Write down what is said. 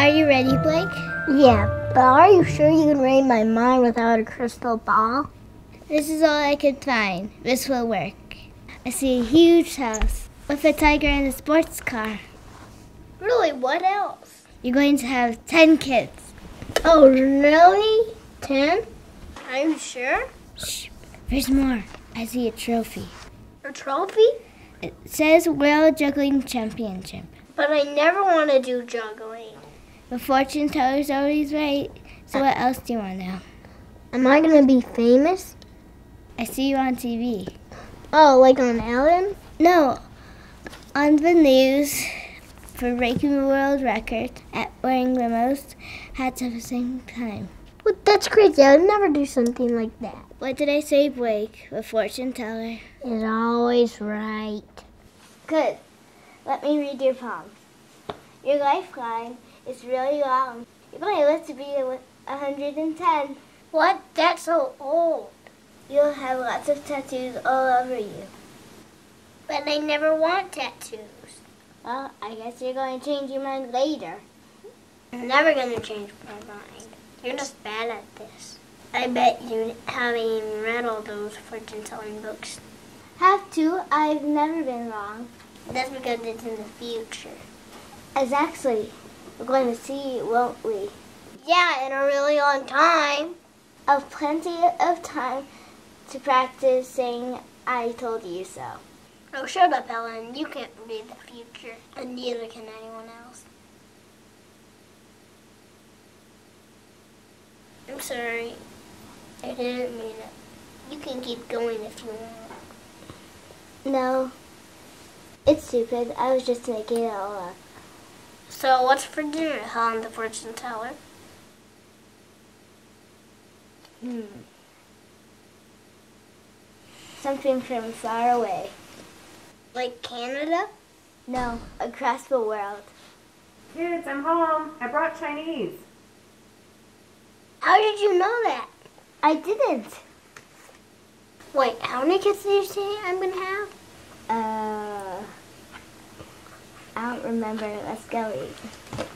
Are you ready, Blake? Yeah, but are you sure you can read my mind without a crystal ball? This is all I could find. This will work. I see a huge house with a tiger and a sports car. Really, what else? You're going to have 10 kids. Oh, really? Ten? Are you sure? Shh, there's more. I see a trophy. A trophy? It says World Juggling Championship. But I never want to do juggling. The fortune teller's always right. So what else do you want to know? Am I gonna be famous? I see you on TV. Oh, like on Ellen? No, on the news for breaking the world record at wearing the most hats at the same time. Well, that's crazy. I would never do something like that. What did I say, Blake? The fortune teller. Is always right. Good. Let me read your palm. Your lifeline is really long. You're going to live to be 110. What? That's so old. You'll have lots of tattoos all over you. But I never want tattoos. Well, I guess you're going to change your mind later. I'm never gonna change my mind. You're just bad at this. I bet you haven't even read all those fortune telling books. Have to. I've never been wrong. That's because it's in the future. Exactly. We're going to see, won't we? Yeah, in a really long time. Of plenty of time to practice saying, I told you so. Oh, shut up, Helen. You can't read the future, and neither can anyone else. I'm sorry. I didn't mean it. You can keep going if you want. No. It's stupid. I was just making it all up. So, what's for dinner, Helen the fortune teller? Hmm. Something from far away. Like Canada? No, across the world. Kids, I'm home. I brought Chinese. How did you know that? I didn't. Wait, how many kids did you say I'm gonna have? Uh, I don't remember. Let's go eat.